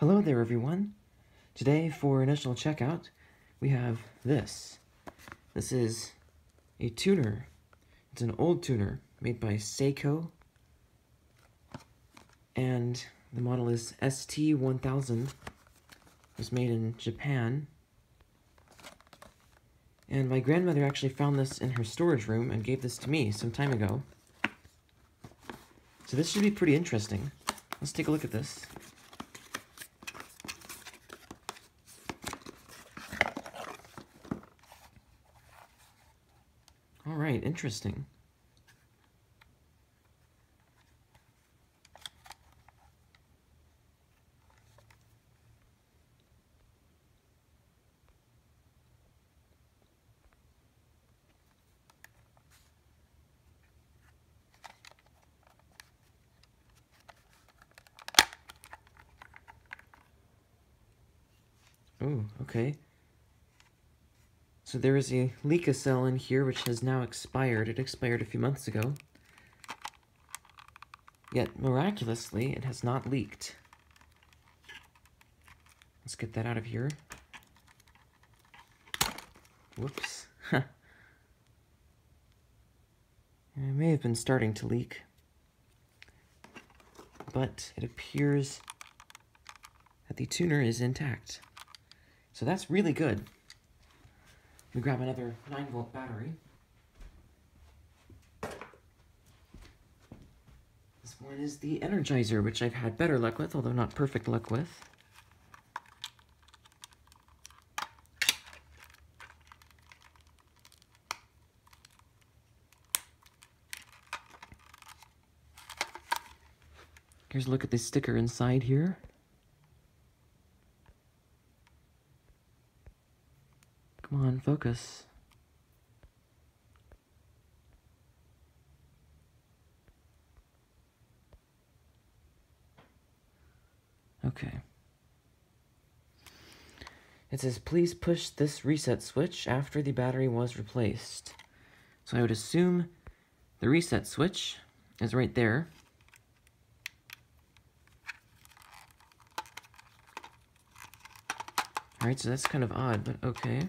Hello there everyone. Today for initial checkout we have this. This is a tuner. It's an old tuner made by Seiko and the model is ST1000. It was made in Japan. And my grandmother actually found this in her storage room and gave this to me some time ago. So this should be pretty interesting. Let's take a look at this. Alright, interesting. Oh, okay. So there is a Leica cell in here which has now expired. It expired a few months ago. Yet, miraculously, it has not leaked. Let's get that out of here. Whoops. it may have been starting to leak. But it appears that the tuner is intact. So that's really good. We grab another 9 volt battery. This one is the Energizer, which I've had better luck with, although not perfect luck with. Here's a look at the sticker inside here. Come on, focus. Okay. It says, please push this reset switch after the battery was replaced. So I would assume the reset switch is right there. Alright, so that's kind of odd, but okay.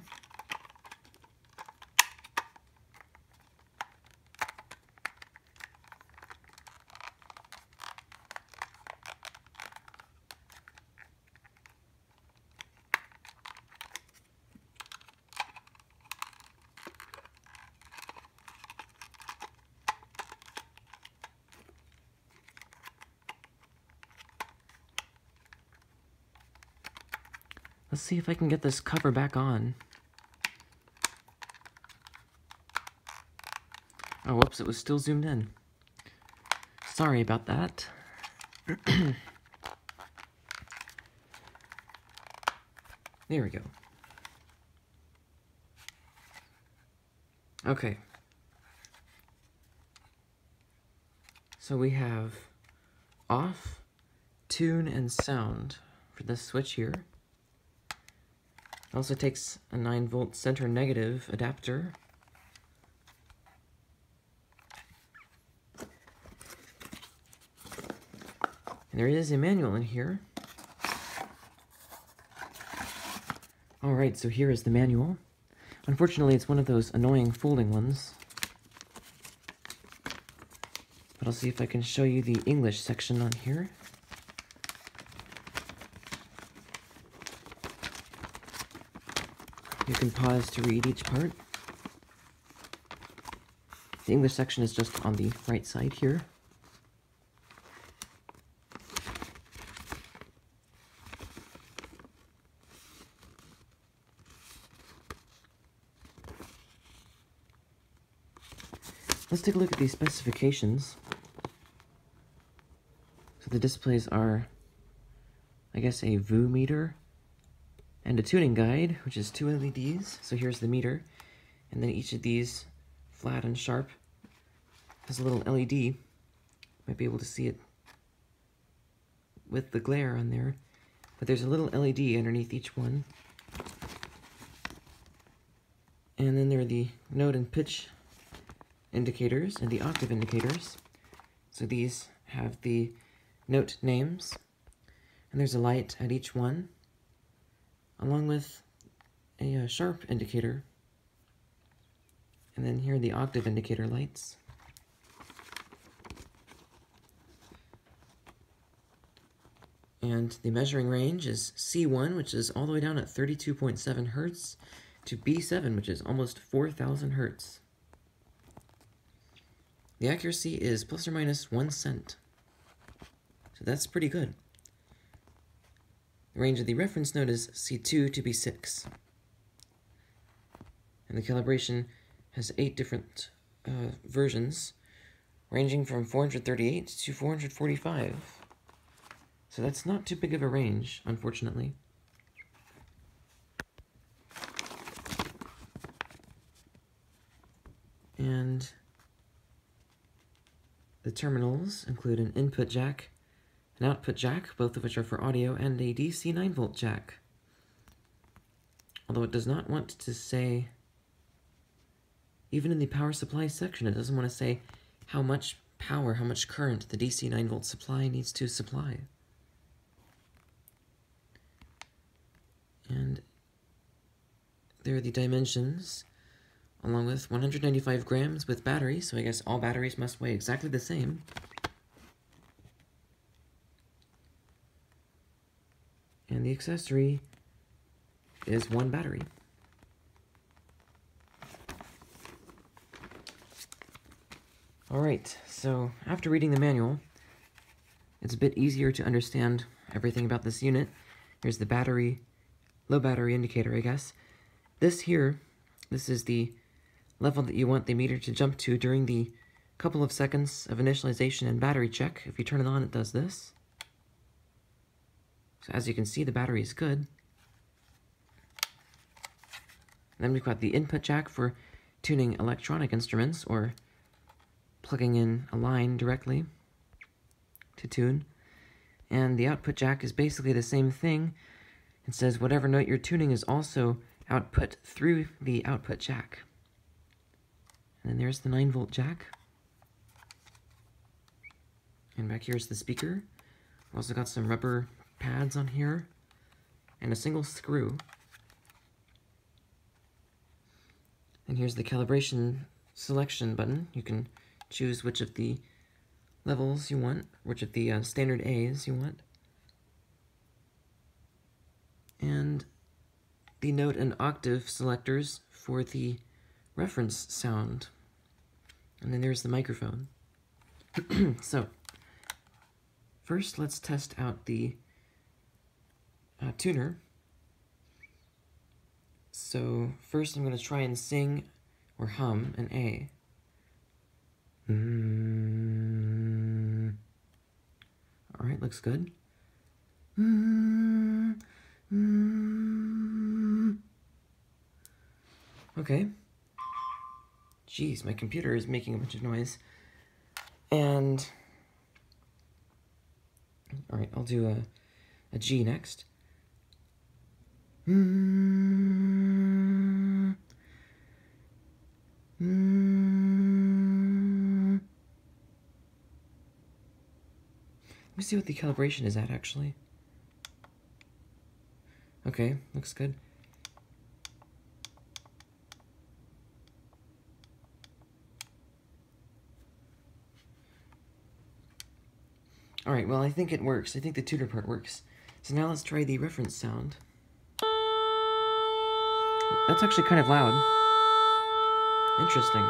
Let's see if I can get this cover back on. Oh, whoops, it was still zoomed in. Sorry about that. there we go. Okay. So we have off, tune, and sound for this switch here. It also takes a 9 volt center negative adapter. And there is a manual in here. Alright, so here is the manual. Unfortunately, it's one of those annoying folding ones. But I'll see if I can show you the English section on here. You can pause to read each part. The English section is just on the right side here. Let's take a look at these specifications. So the displays are, I guess, a VU meter, and a tuning guide, which is two LEDs. So here's the meter, and then each of these, flat and sharp, has a little LED. Might be able to see it with the glare on there, but there's a little LED underneath each one. And then there are the note and pitch indicators and the octave indicators. So these have the note names, And there's a light at each one, along with a uh, sharp indicator. And then here are the octave indicator lights. And the measuring range is C1, which is all the way down at 32.7 hertz, to B7, which is almost 4,000 hertz. The accuracy is plus or minus one cent. So that's pretty good. Range of the reference node is C2 to B6. And the calibration has eight different uh, versions, ranging from 438 to 445. So that's not too big of a range, unfortunately. And the terminals include an input jack, an output jack, both of which are for audio, and a DC 9 volt jack. Although it does not want to say, even in the power supply section, it doesn't want to say how much power, how much current the DC 9 volt supply needs to supply. And there are the dimensions, along with 195 grams with battery, so I guess all batteries must weigh exactly the same. And the accessory is one battery. Alright, so after reading the manual, it's a bit easier to understand everything about this unit. Here's the battery low battery indicator, I guess. This here, this is the level that you want the meter to jump to during the couple of seconds of initialization and battery check. If you turn it on, it does this. So as you can see, the battery is good. Then we've got the input jack for tuning electronic instruments or plugging in a line directly to tune. And the output jack is basically the same thing, it says whatever note you're tuning is also output through the output jack. And then there's the 9 volt jack. And back here is the speaker. We've also got some rubber pads on here and a single screw. And here's the calibration selection button. You can choose which of the levels you want, which of the uh, standard A's you want and the note and octave selectors for the reference sound. And then there's the microphone. so, first let's test out the uh, tuner. So, first I'm going to try and sing or hum an A. Mm. Alright, looks good. Okay. Jeez, my computer is making a bunch of noise. And... Alright, I'll do a, a G next. Mm. Let me see what the calibration is at, actually. Okay, looks good. Alright, well I think it works. I think the tutor part works. So now let's try the reference sound. That's actually kind of loud. Interesting.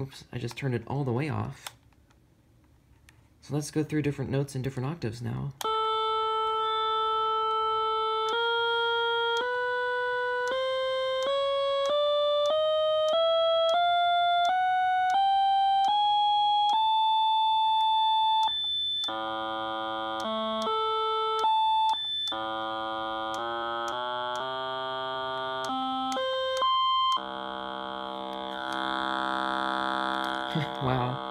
Oops, I just turned it all the way off. So let's go through different notes and different octaves now. wow.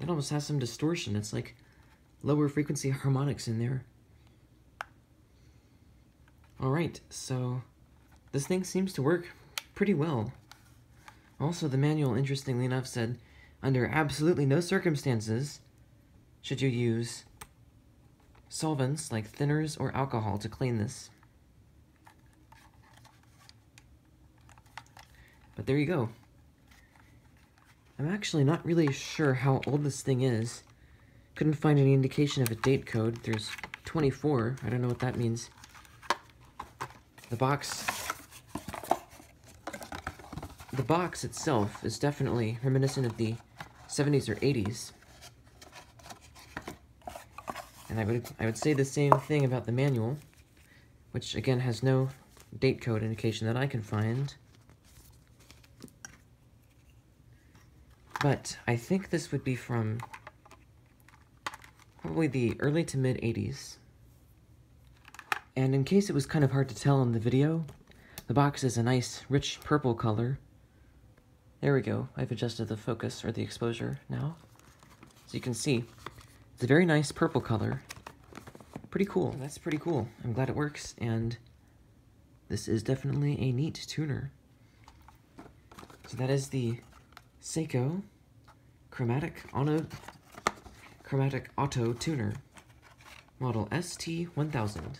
It almost has some distortion. It's like lower frequency harmonics in there. Alright, so this thing seems to work pretty well. Also, the manual, interestingly enough, said, under absolutely no circumstances should you use solvents like thinners or alcohol to clean this. But there you go. I'm actually not really sure how old this thing is. Couldn't find any indication of a date code. There's 24. I don't know what that means. The box... The box itself is definitely reminiscent of the 70s or 80s. And I would I would say the same thing about the manual, which again has no date code indication that I can find. But I think this would be from probably the early to mid 80s. And in case it was kind of hard to tell in the video, the box is a nice rich purple color. There we go, I've adjusted the focus or the exposure now. So you can see, it's a very nice purple color. Pretty cool, that's pretty cool. I'm glad it works, and this is definitely a neat tuner. So that is the Seiko Chromatic Auto, Chromatic Auto Tuner, model ST1000.